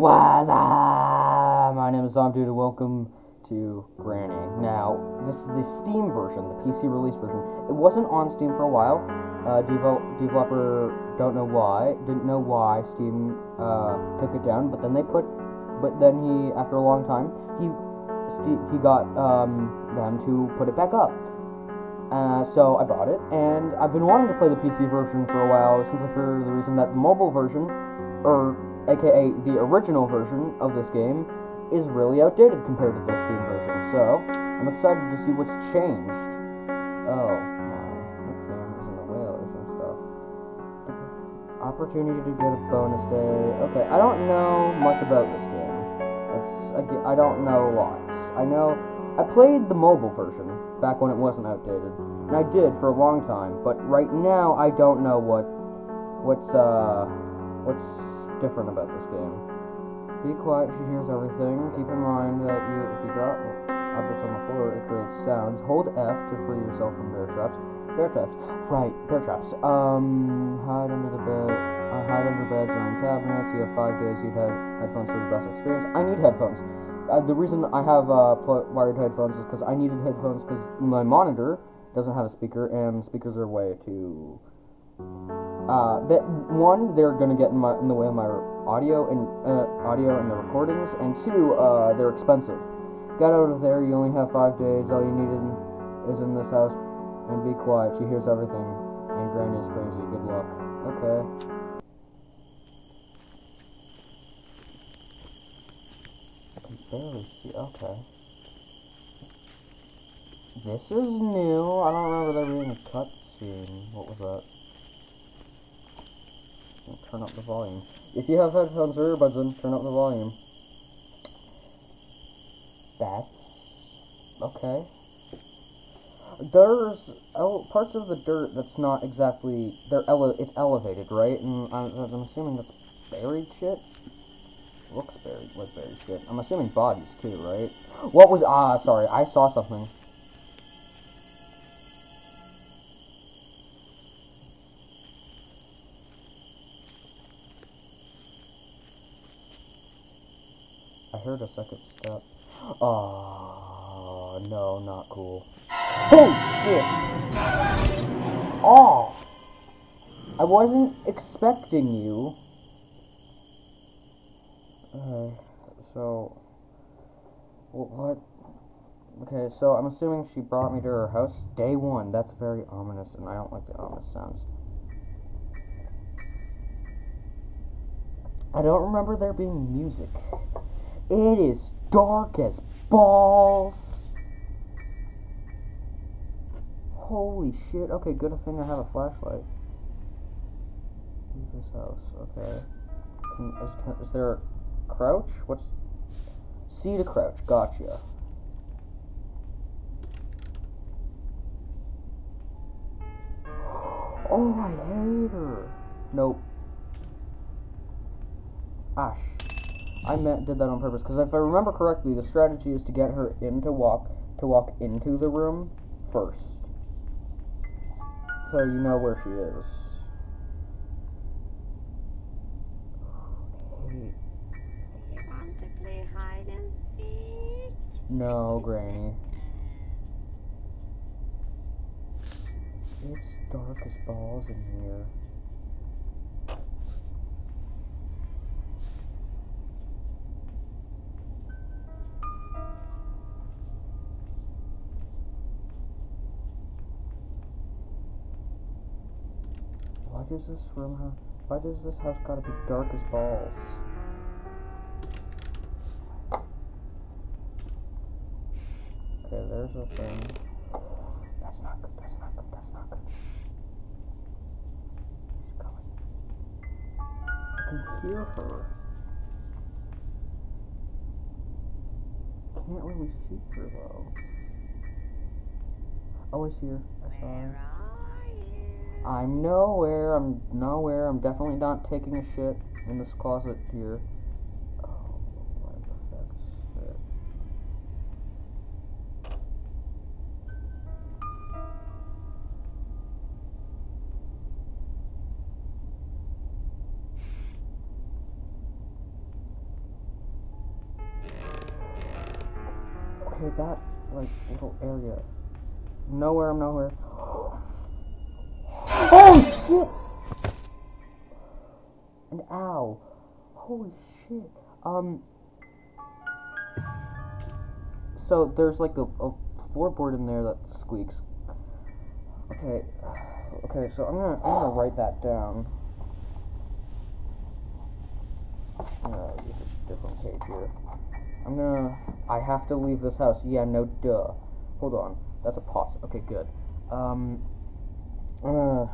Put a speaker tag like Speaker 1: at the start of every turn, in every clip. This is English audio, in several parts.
Speaker 1: What's up? My name is Zomdude and welcome to Granny. Now, this is the Steam version, the PC release version. It wasn't on Steam for a while. Uh, devel- developer don't know why, didn't know why Steam uh, took it down, but then they put, but then he, after a long time, he he got um, them to put it back up. Uh, so I bought it, and I've been wanting to play the PC version for a while, simply for the reason that the mobile version, or aka the original version of this game, is really outdated compared to the Steam version. So I'm excited to see what's changed. Oh, my camera's in the whalers and stuff. Opportunity to get a bonus day. Okay, I don't know much about this game. It's, I, I don't know lots. I know I played the mobile version back when it wasn't outdated, and I did for a long time. But right now, I don't know what what's uh what's different about this game. Be quiet. She hears everything. Keep in mind that you if you drop objects on the floor, it creates sounds. Hold F to free yourself from bear traps. Bear traps. Right, bear traps. Um, hide under the bed. Uh, hide under beds or in cabinets. You have five days. You'd have headphones for the best experience. I need headphones. Uh, the reason I have uh, wired headphones is because I needed headphones because my monitor doesn't have a speaker, and speakers are way too. Uh, that one, they're gonna get in, my, in the way of my audio and uh, audio and the recordings, and two, uh, they're expensive. Get out of there. You only have five days. All you needed is in this house, and be quiet. She hears everything, and Granny is crazy. Good luck. Okay. I can barely see. Okay. This is new. I don't remember there being a cutscene. What was that? Turn up the volume. If you have headphones or earbuds in, turn up the volume. That's okay. There's parts of the dirt that's not exactly they're ele- it's elevated, right? And I'm, I'm assuming that's buried shit. Looks buried, like buried shit. I'm assuming bodies too, right? What was ah? Sorry, I saw something. Heard a second step. Oh no, not cool. Oh shit! Oh! I wasn't expecting you. Okay, so what? Okay, so I'm assuming she brought me to her house day one. That's very ominous, and I don't like the ominous sounds. I don't remember there being music. It is dark as balls. Holy shit. Okay, good thing I have a flashlight. Leave this house. Okay. Can, is, can, is there a crouch? What's. C to crouch. Gotcha. Oh, I hate her. Nope. Ah, Ash. I meant did that on purpose because if I remember correctly, the strategy is to get her in to walk to walk into the room first, so you know where she is.
Speaker 2: Do you want to play hide and seek?
Speaker 1: No, Granny. It's dark as balls in here. Does this room have? Why does this house gotta be dark as balls? Okay, there's a thing. That's not good. That's not good. That's not good. She's coming. I can hear her. Can't really see her though. Oh, I see her. I saw her. I'm nowhere, I'm nowhere, I'm definitely not taking a shit in this closet here. Oh. Okay, that, like, little area. Nowhere, I'm nowhere shit! And ow. Holy shit. Um. So there's like a, a floorboard in there that squeaks. Okay. Okay, so I'm gonna I'm gonna write that down. I'm gonna use a different page here. I'm gonna. I have to leave this house. Yeah, no, duh. Hold on. That's a pause. Okay, good. Um. I'm gonna.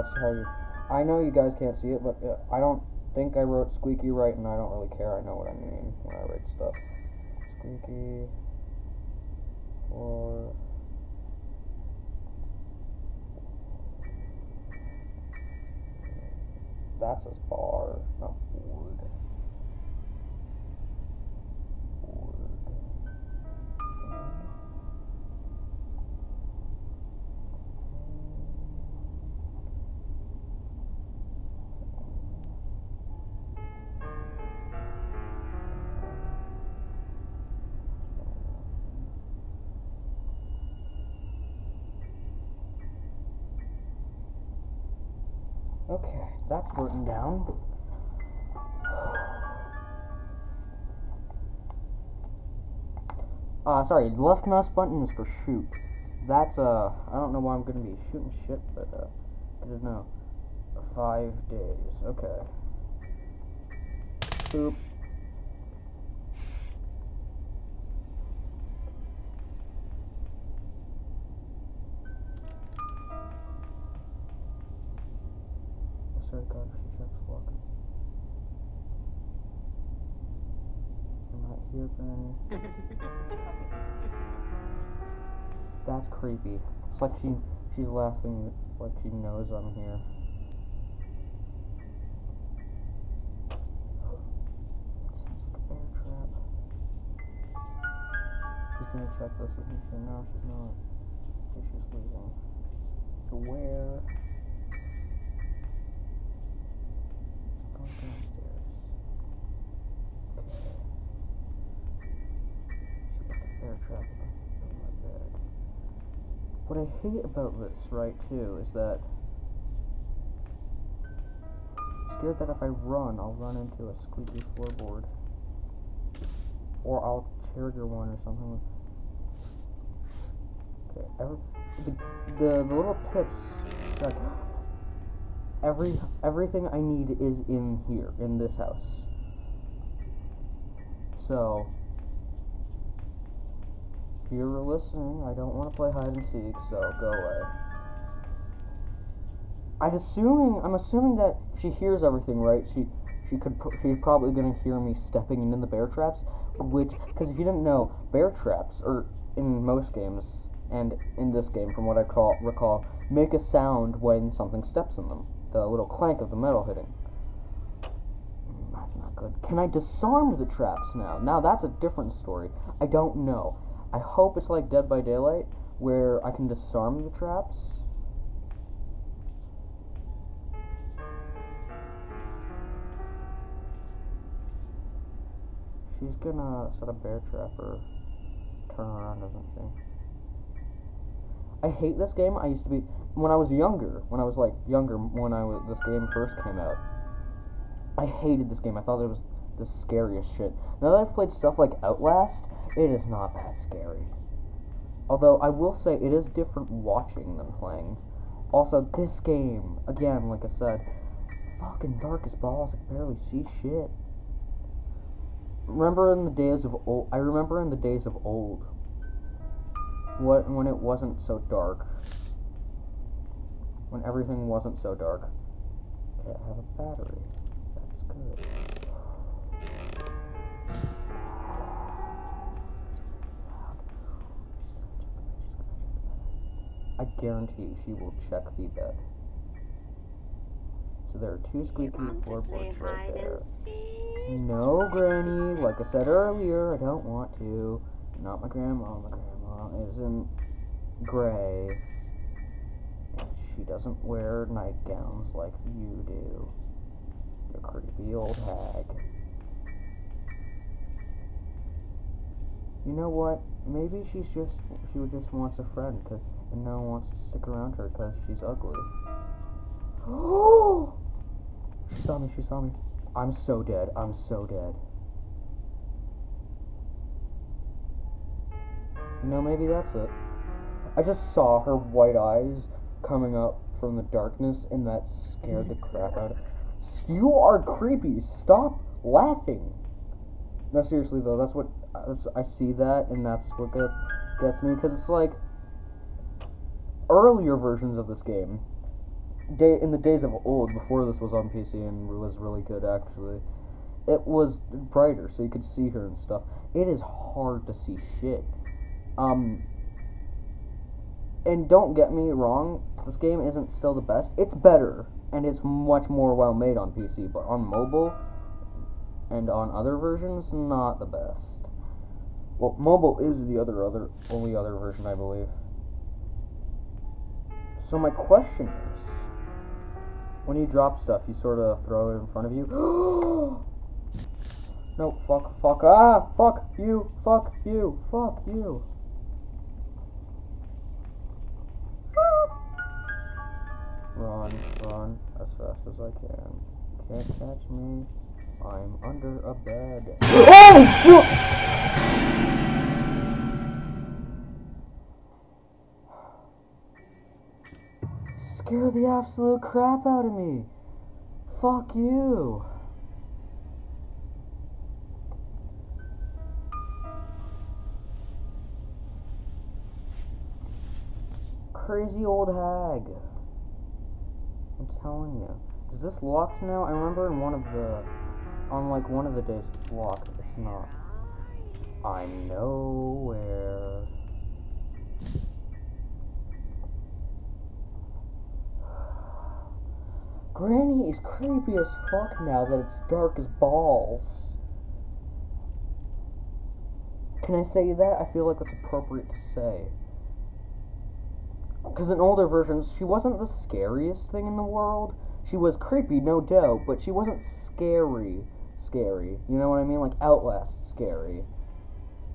Speaker 1: That's how you. I know you guys can't see it, but uh, I don't think I wrote squeaky right, and I don't really care. I know what I mean when I write stuff. Squeaky. Or. That says bar, not Okay, that's written down. Uh, sorry, left mouse button is for shoot. That's, uh, I don't know why I'm gonna be shooting shit, but, uh, I don't know. Five days, okay. Boop. That's creepy. It's like she she's laughing like she knows I'm here. Sounds like a bear trap. She's gonna check this, isn't she? No, she's not. Okay, she's leaving. To where? She's going downstairs. Okay. She What I hate about this, right, too, is that I'm scared that if I run, I'll run into a squeaky floorboard. Or I'll trigger one or something. Okay, every, the, the, the little tips said every everything I need is in here, in this house. So you're listening, I don't want to play hide and seek, so go away. I'm assuming I'm assuming that she hears everything, right? She she could she's probably gonna hear me stepping into the bear traps, which because if you didn't know, bear traps are in most games and in this game, from what I call recall, make a sound when something steps in them. The little clank of the metal hitting. That's not good. Can I disarm the traps now? Now that's a different story. I don't know. I hope it's like Dead by Daylight, where I can disarm the traps. She's gonna set a bear trap or turn around, doesn't she? I hate this game. I used to be when I was younger. When I was like younger, when I was this game first came out. I hated this game. I thought it was the scariest shit. Now that I've played stuff like Outlast, it is not that scary. Although I will say it is different watching than playing. Also, this game, again, like I said, fucking dark as balls. I can barely see shit. Remember in the days of old? I remember in the days of old. What when it wasn't so dark. When everything wasn't so dark. Okay, I have a battery. That's good. I guarantee you she will check the bed. So there are two squeaky
Speaker 2: want to play
Speaker 1: floorboards right there. No, Granny. Like I said earlier, I don't want to. Not my grandma. My grandma isn't gray. She doesn't wear nightgowns like you do. You creepy old hag. You know what? Maybe she's just she just wants a friend, 'cause- and no one wants to stick around her because she's ugly. Oh! She saw me. She saw me. I'm so dead. I'm so dead. You know, maybe that's it. I just saw her white eyes coming up from the darkness, and that scared the crap out of me. You are creepy. Stop laughing. No, seriously though, that's what that's, I see that, and that's what get, gets me because it's like earlier versions of this game day in the days of old before this was on PC and was really good actually it was brighter so you could see her and stuff. It is hard to see shit. Um and don't get me wrong this game isn't still the best. It's better and it's much more well made on PC but on mobile and on other versions not the best. Well mobile is the other other only other version I believe so my question is when you drop stuff, you sort of throw it in front of you. no, fuck, fuck, ah, fuck you, fuck you, fuck you. Run, run as fast as I can. Can't catch me. I'm under a bed. Oh! Scare the absolute crap out of me. Fuck you. Crazy old hag. I'm telling you. Is this locked now? I remember in one of the on like one of the days it's locked. It's not. I'm nowhere. Granny is creepy as fuck now that it's dark as balls. Can I say that? I feel like that's appropriate to say. Because in older versions, she wasn't the scariest thing in the world. She was creepy, no doubt, but she wasn't scary, scary. You know what I mean? Like Outlast scary.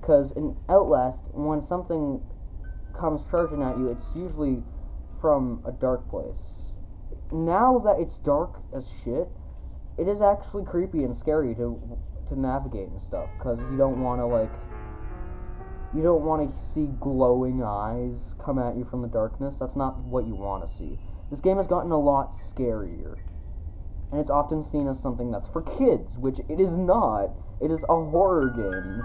Speaker 1: Because in Outlast, when something comes charging at you, it's usually from a dark place. Now that it's dark as shit, it is actually creepy and scary to to navigate and stuff. Because you don't want to like you don't want to see glowing eyes come at you from the darkness. That's not what you want to see. This game has gotten a lot scarier. And it's often seen as something that's for kids, which it is not. It is a horror game.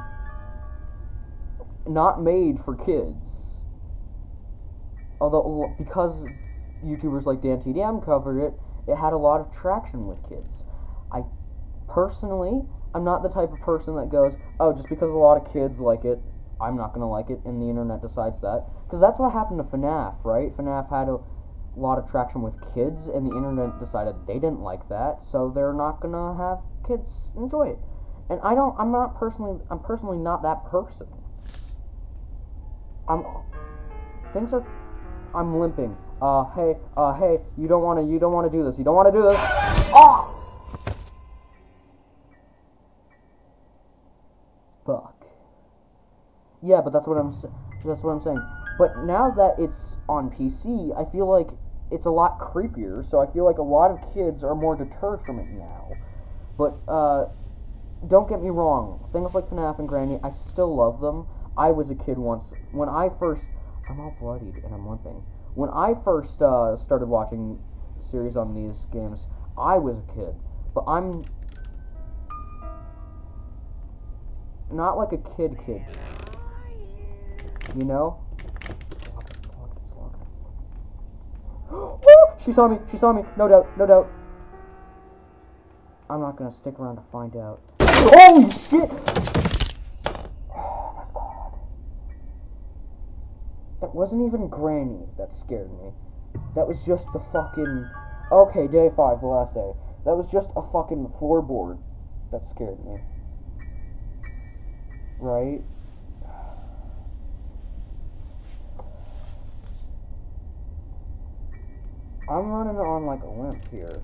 Speaker 1: Not made for kids. Although, because YouTubers like DanTDM covered it, it had a lot of traction with kids. I personally, I'm not the type of person that goes, oh, just because a lot of kids like it, I'm not gonna like it, and the internet decides that. Because that's what happened to FNAF, right? FNAF had a lot of traction with kids, and the internet decided they didn't like that, so they're not gonna have kids enjoy it. And I don't, I'm not personally, I'm personally not that person. I'm, things are, I'm limping. Uh, hey, uh, hey, you don't wanna, you don't wanna do this, you don't wanna do this. Ah! Fuck. Yeah, but that's what I'm. That's what I'm saying. But now that it's on PC, I feel like it's a lot creepier. So I feel like a lot of kids are more deterred from it now. But uh, don't get me wrong. Things like FNAF and Granny, I still love them. I was a kid once when I first. I'm all bloodied and I'm limping. When I first uh, started watching series on these games, I was a kid. But I'm not like a kid kid. You know? Woo! she saw me, she saw me, no doubt, no doubt. I'm not gonna stick around to find out. Holy shit! Oh my god. That wasn't even Granny that scared me. That was just the fucking. Okay, day five, the last day. That was just a fucking floorboard that scared me. Right? I'm running on like a limp here.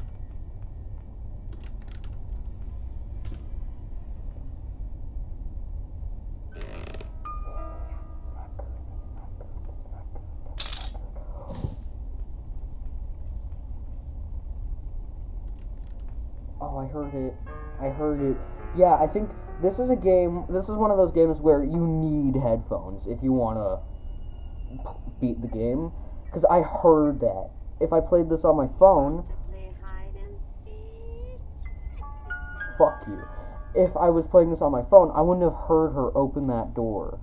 Speaker 1: Oh, I heard it. I heard it. Yeah, I think this is a game. This is one of those games where you need headphones if you want to beat the game. Because I heard that. If I played this on my phone,
Speaker 2: To play hide and seek.
Speaker 1: fuck you. If I was playing this on my phone, I wouldn't have heard her open that door.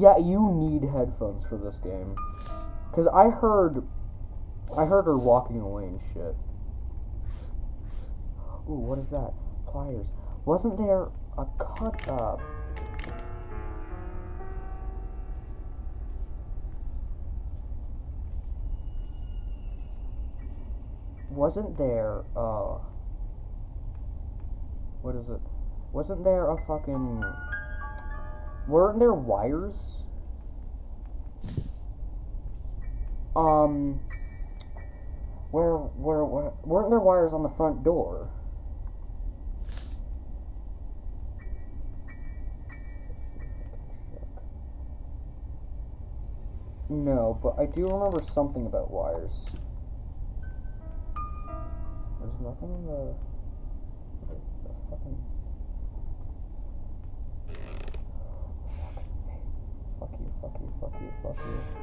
Speaker 1: Yeah, you need headphones for this game. Cause I heard I heard her walking away and shit. Ooh, what is that? Pliers. Wasn't there a cut up? Wasn't there, uh. What is it? Wasn't there a fucking. Weren't there wires? Um. Where, where, where, weren't there wires on the front door? No, but I do remember something about wires. There's nothing in the, the, fucking. Fuck you, fuck you, fuck you.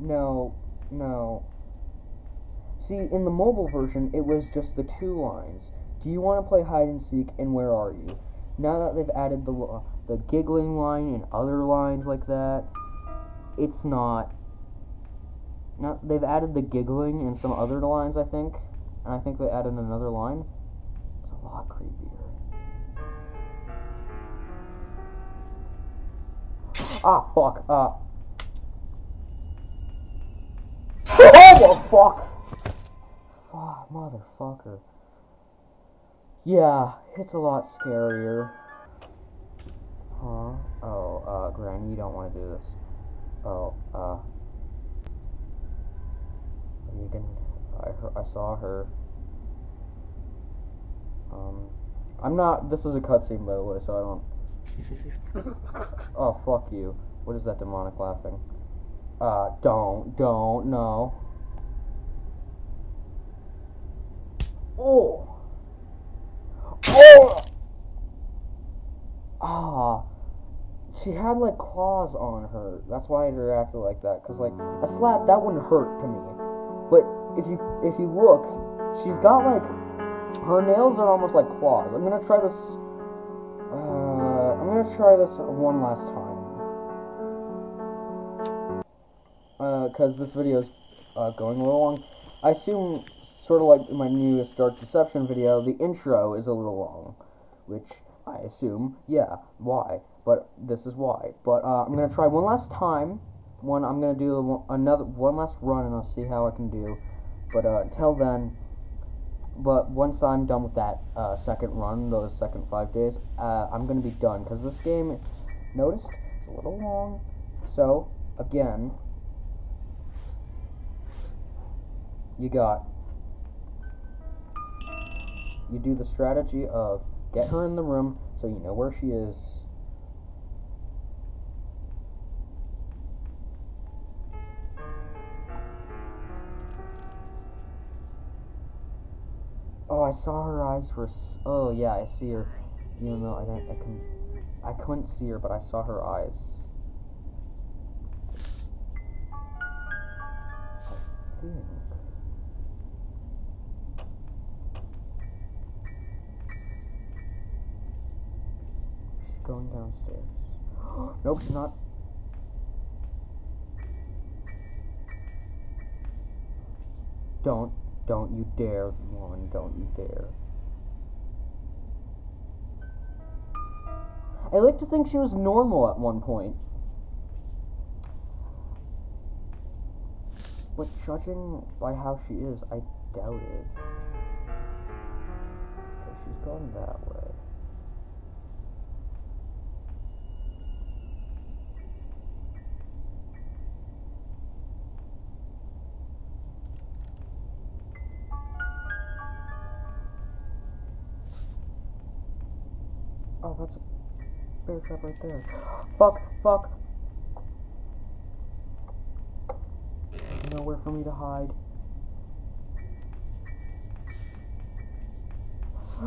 Speaker 1: No, no. See, in the mobile version, it was just the two lines. Do you want to play hide and seek, and where are you? Now that they've added the lo- the giggling line and other lines like that, it's not. Now they've added the giggling and some other lines, I think, and I think they added another line. It's a lot creepier. Ah, fuck. Uh. Oh, fuck! Fuck, motherfucker. Yeah, it's a lot scarier. Huh? Oh, uh, Granny, you don't want to do this. Oh, uh. Are you gonna. I, heard, I saw her. Um. I'm not. This is a cutscene, by the way, so I don't. Oh, fuck you. What is that demonic laughing? Uh, don't, don't, no. Oh! Oh! Ah. She had, like, claws on her. That's why I reacted like that. Because, like, a slap, that wouldn't hurt to me. But if you, if you look, she's got, like, her nails are almost like claws. I'm gonna try this, uh, I'm gonna try this one last time. because this video is uh, going a little long. I assume, sort of like my newest Dark Deception video, the intro is a little long, which I assume, yeah, why? But this is why. But uh, I'm gonna try one last time. One, I'm gonna do another one last run, and I'll see how I can do. But uh, until then, but once I'm done with that uh, second run, those second five days, uh, I'm gonna be done because this game, noticed, it's a little long. So again, you got you do the strategy of get her in the room so you know where she is. Oh, I saw her eyes for. Oh yeah, I see her. Even though I I can, I couldn't see her, but I saw her eyes. Downstairs. nope, she's not. Don't, don't you dare, woman, don't you dare. I like to think she was normal at one point. But judging by how she is, I doubt it. Okay, she's gone that way. Oh, that's a bear trap right there. fuck, fuck. Nowhere for me to hide.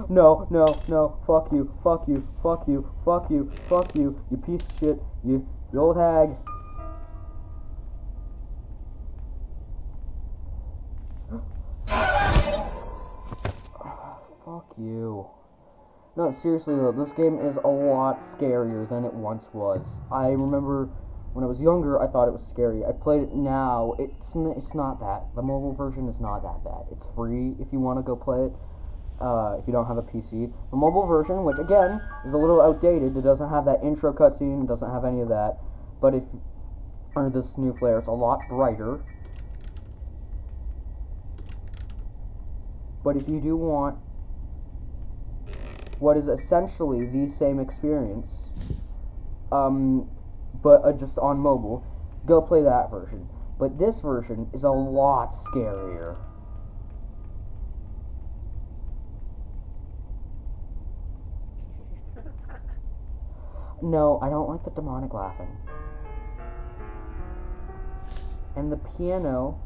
Speaker 1: No, no, no, fuck you, fuck you, fuck you, fuck you, fuck you, you piece of shit, you, you old hag. Ah, fuck you. No, seriously though, this game is a lot scarier than it once was. I remember when I was younger, I thought it was scary. I played it now. It's it's not that. The mobile version is not that bad. It's free if you want to go play it. Uh, if you don't have a PC, the mobile version, which again is a little outdated, it doesn't have that intro cutscene, it doesn't have any of that. But if under this new flare, it's a lot brighter. But if you do want what is essentially the same experience, um, but uh, just on mobile, go play that version. But this version is a lot scarier. No, I don't like the demonic laughing. And the piano.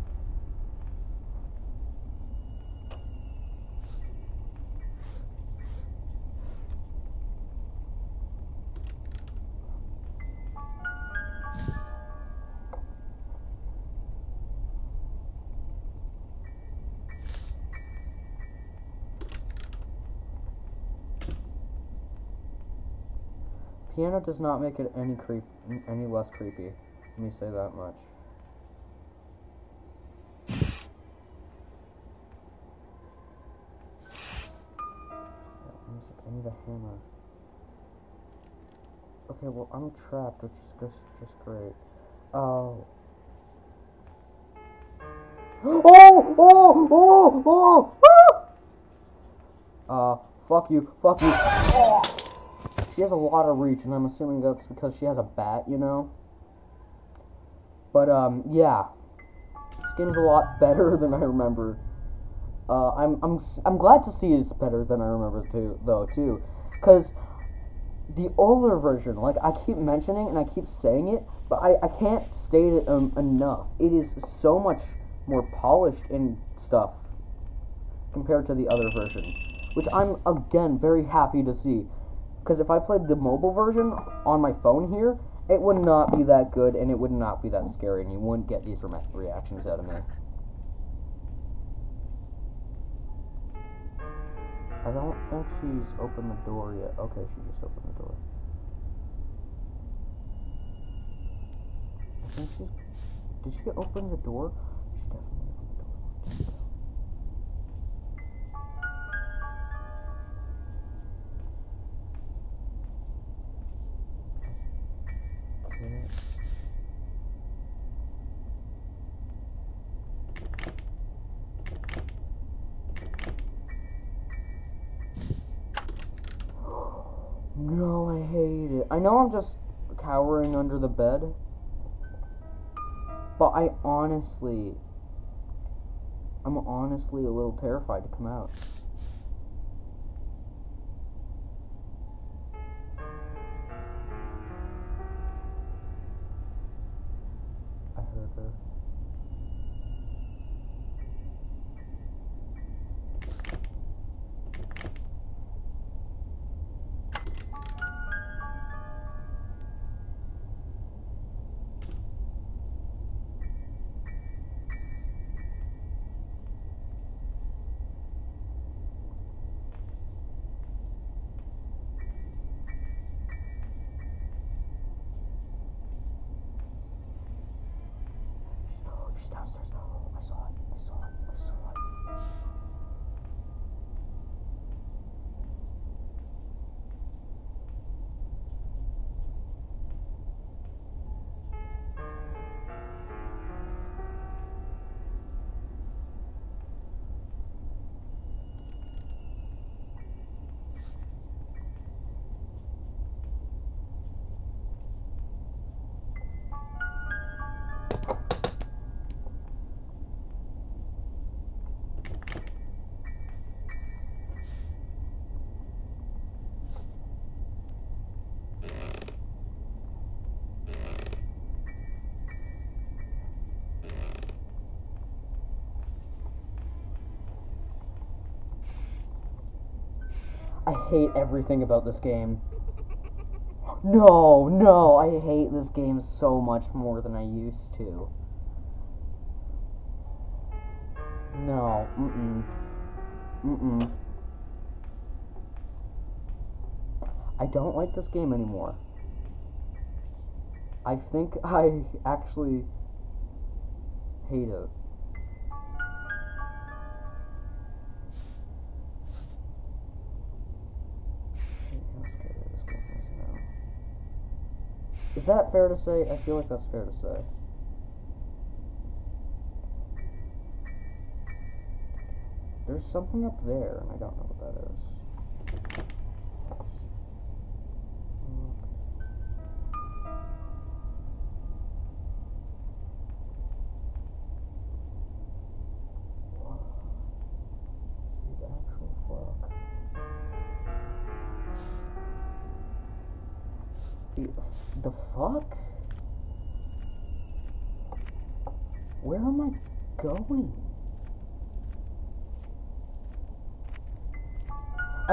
Speaker 1: Piano does not make it any creep any less creepy. Let me say that much. I need a hammer. Okay, well I'm trapped, which is just just great. Oh. Oh! Oh! Oh! Oh! Oh! Uh, fuck you, fuck you. Oh! She has a lot of reach, and I'm assuming that's because she has a bat, you know? But, um, yeah. This game is a lot better than I remember. Uh, I'm, I'm, I'm glad to see it's better than I remember, too, though, too. Because the older version, like, I keep mentioning and I keep saying it, but I, I can't state it um, enough. It is so much more polished and stuff compared to the other version. Which I'm, again, very happy to see. Because if I played the mobile version on my phone here, it would not be that good and it would not be that scary, and you wouldn't get these reactions out of me. I don't think she's opened the door yet. Okay, she just opened the door. I think she's. Did she open the door? She definitely opened the door. I know I'm just cowering under the bed, but I honestly, I'm honestly a little terrified to come out. I hate everything about this game. No, no, I hate this game so much more than I used to. No, mm-mm. Mm-mm. I don't like this game anymore. I think I actually hate it. Is that fair to say? I feel like that's fair to say. There's something up there, and I don't know what that is.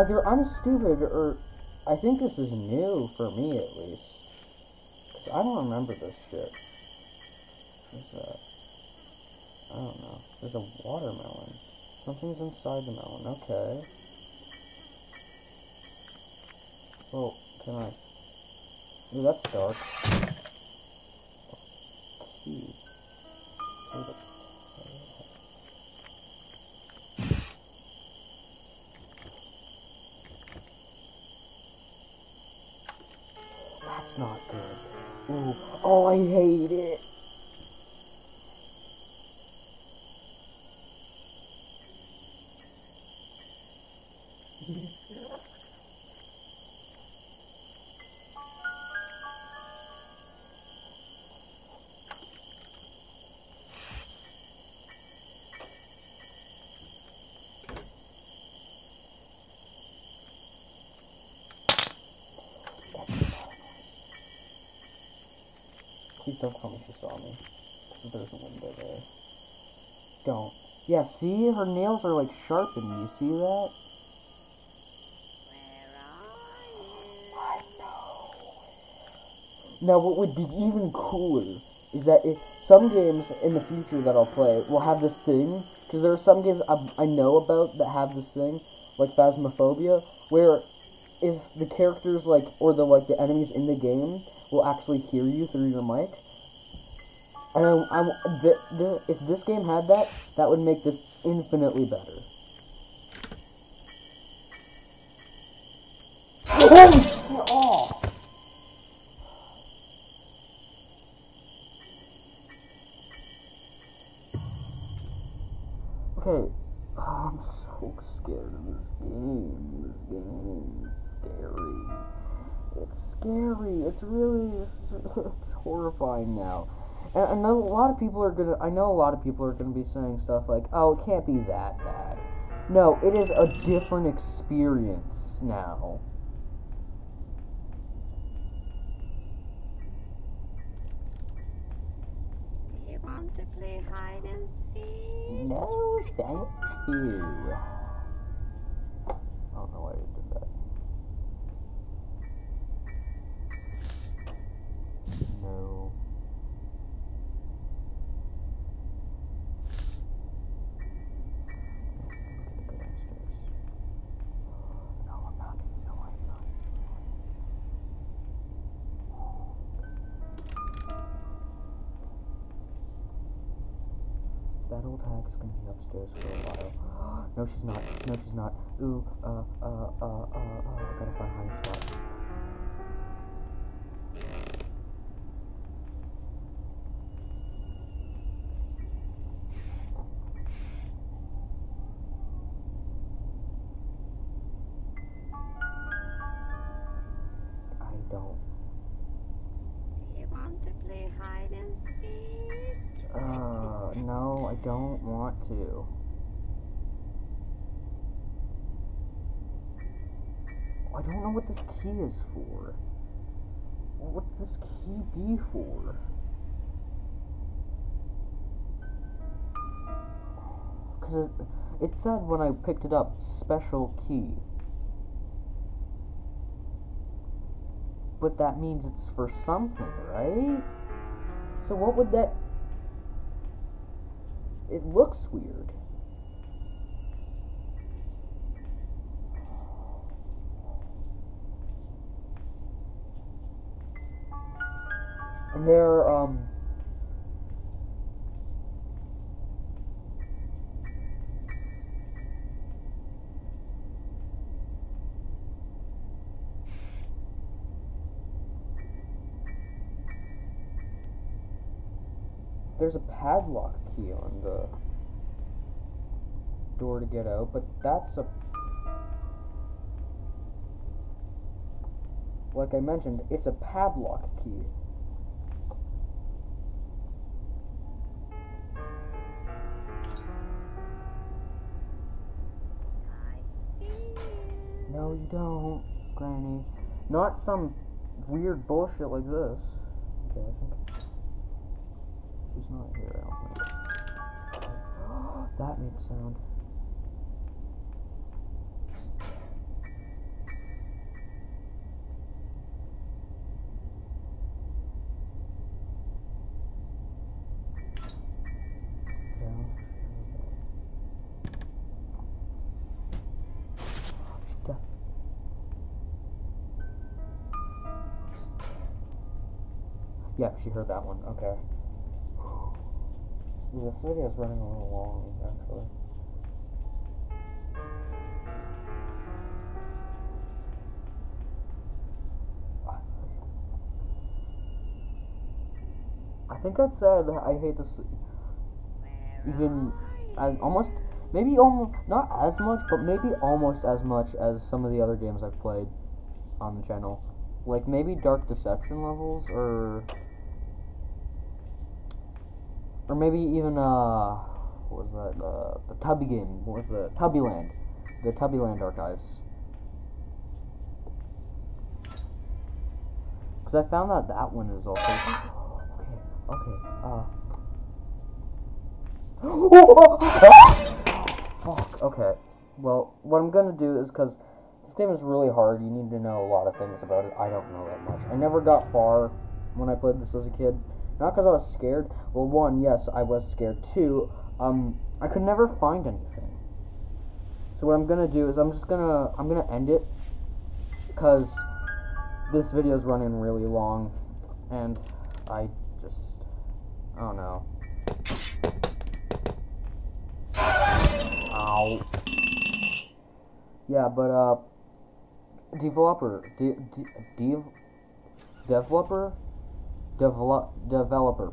Speaker 1: Either I'm stupid or I think this is new for me at least. Cause I don't remember this shit. What's that? I don't know. There's a watermelon. Something's inside the melon. Okay. Well, can I? Ooh, that's dark. Please don't tell me she saw me. Because there's a window there. Don't. Yeah, see? Her nails are like sharpened. You see that?
Speaker 2: Where are you?
Speaker 1: I know. Now, what would be even cooler is that if some games in the future that I'll play will have this thing, because there are some games I, I know about that have this thing, like Phasmophobia, where if the characters like or the like the enemies in the game will actually hear you through your mic. And I, I, th- th- if this game had that, that would make this infinitely better. Holy shit! Oh! Okay. Oh, I'm so scared of this game. This game is scary. It's scary. It's really it's, it's horrifying now. And I know a lot of people are gonna. I know a lot of people are gonna be saying stuff like, "Oh, it can't be that bad." No, it is a different experience now.
Speaker 2: Do you want to play hide and seek?
Speaker 1: No, thank you. Be upstairs for a while. no, she's not. No, she's not. Ooh, uh, uh, uh, uh, uh, I gotta find a hiding spot. I don't know what this key is for. What would this key be for? Because it, it said when I picked it up, special key. But that means it's for something, right? So what would that... It looks weird. And there, um... There's a padlock key on the door to get out, but that's a like I mentioned, it's a padlock key. No, you don't, Granny. Not some weird bullshit like this. Okay, I think she's not here. I don't think. that made sound. Heard that one. Okay. This video is running a little long, actually. I think I said I hate this even as almost maybe almost not as much, but maybe almost as much as some of the other games I've played on the channel. Like maybe Dark Deception levels or or maybe even uh what was that uh, the Tubby game? What was the Tubby Land? The Tubby Land archives. Because I found that that one is also okay. Okay. Uh. Fuck. Okay. Well, what I'm gonna do is because this game is really hard. You need to know a lot of things about it. I don't know that much. I never got far when I played this as a kid. Not because I was scared. Well, one, yes, I was scared. Two, um, I could never find anything. So what I'm gonna do is I'm just gonna I'm gonna end it because this video is running really long, and I just I don't know. Ow. Yeah, but uh, developer, de- de- dev- developer, develop developer.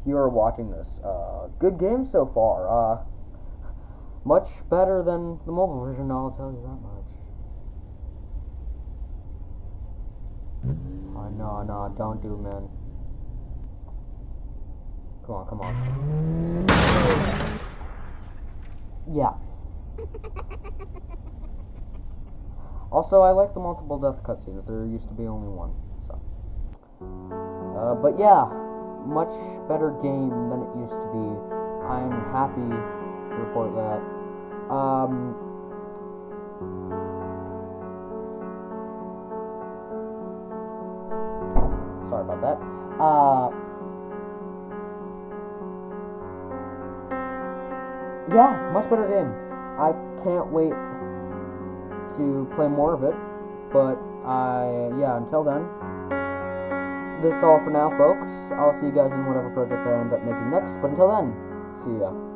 Speaker 1: If you are watching this, uh, good game so far. Uh, much better than the mobile version. I'll tell you that much. Oh, no, no, don't do, man. Come on, come on. Yeah. Also, I like the multiple death cutscenes. There used to be only one. Uh, but yeah, much better game than it used to be. I'm happy to report that. Um. Sorry about that. Uh. Yeah, much better game. I can't wait to play more of it. But I, yeah, until then, this is all for now, folks. I'll see you guys in whatever project I end up making next. But until then, see ya.